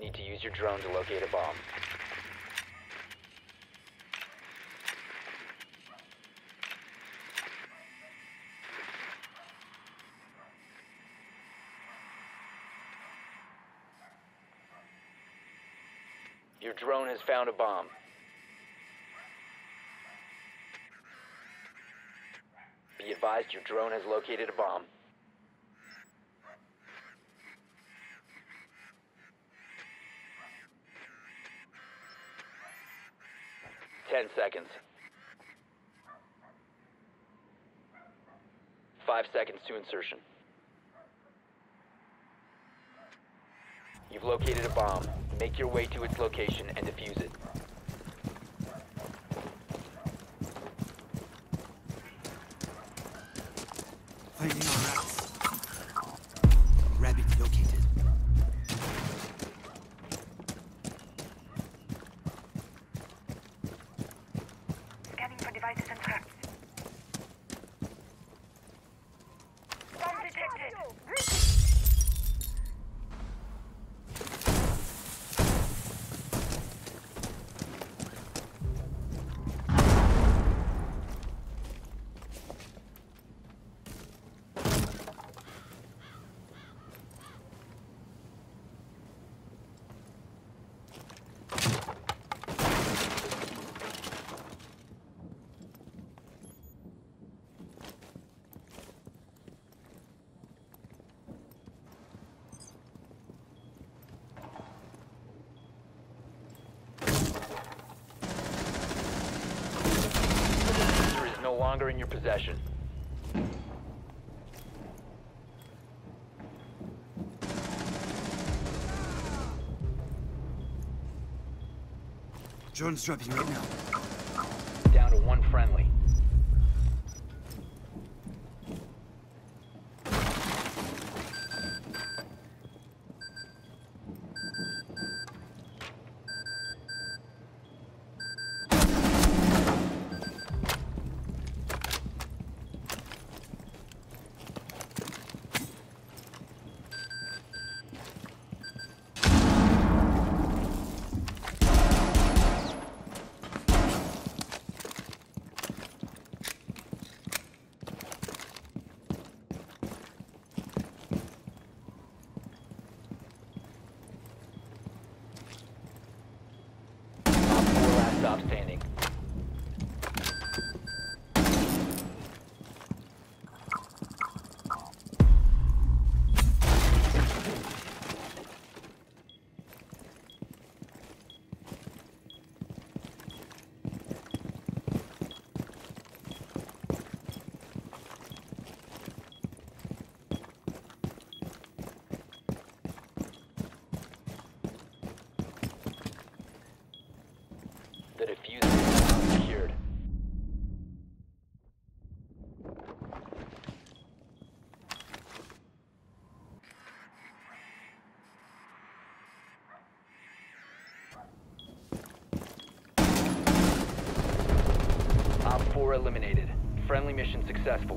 Need to use your drone to locate a bomb. Your drone has found a bomb. Be advised your drone has located a bomb. Ten seconds. Five seconds to insertion. You've located a bomb. Make your way to its location and defuse it. Devices and traps. Longer in your possession. Drone's dropping right now. Down to one friendly. Op four last stop standing. The defuser is now secured. 4 eliminated. Friendly mission successful.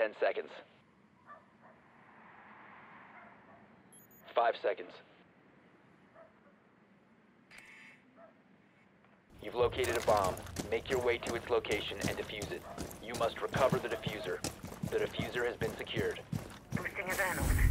10 seconds. Five seconds. You've located a bomb. Make your way to its location and defuse it. You must recover the defuser. The defuser has been secured. Boosting adrenaline.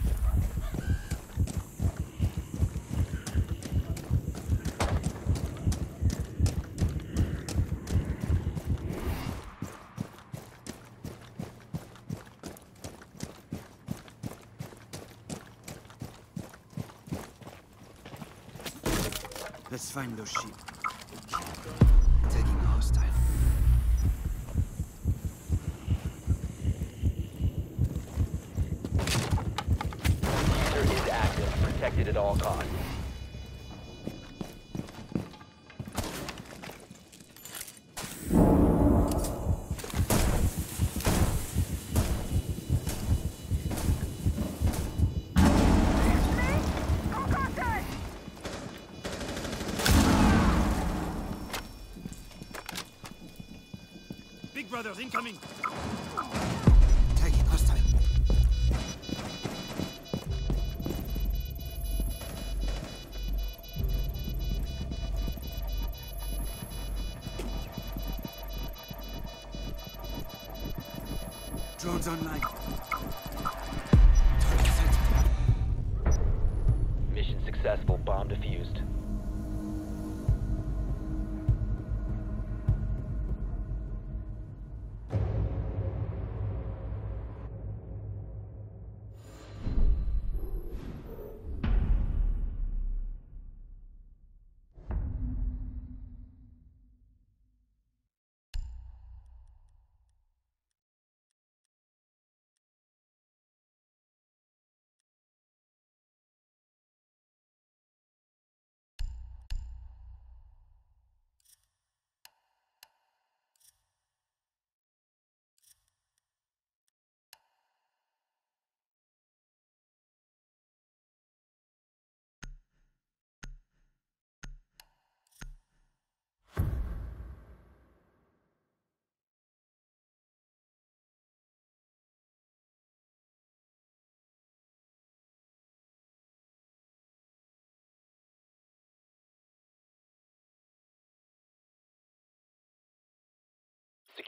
Let's find those sheep. Taking a hostile. Defuser is active. Protected at all costs. Brothers incoming! Taking hostile. Drones online. Target set. Mission successful. Bomb defused.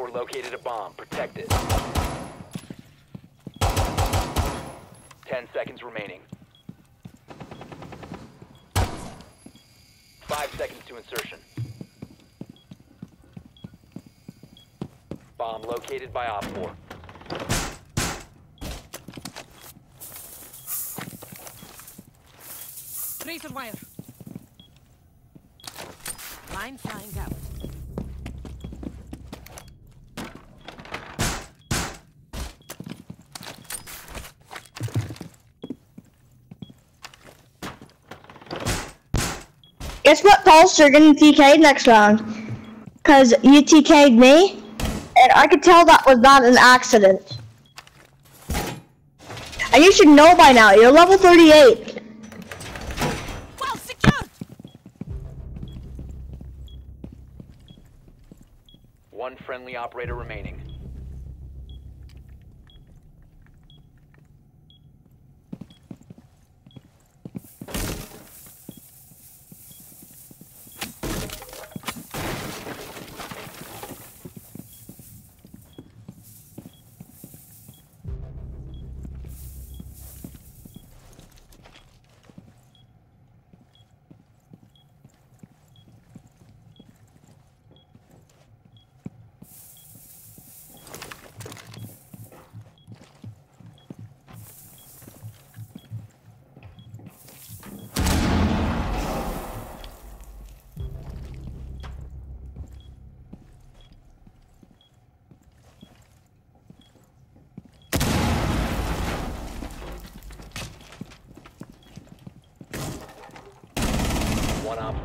4 located a bomb. Protect it. 10 seconds remaining. 5 seconds to insertion. Bomb located by Op 4. Razor wire. Line flying out. Guess what, Pulse? You're getting TK'd next round. Because you TK'd me, and I could tell that was not an accident. And you should know by now, you're level 38. Well secured! One friendly operator remaining.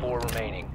Four remaining.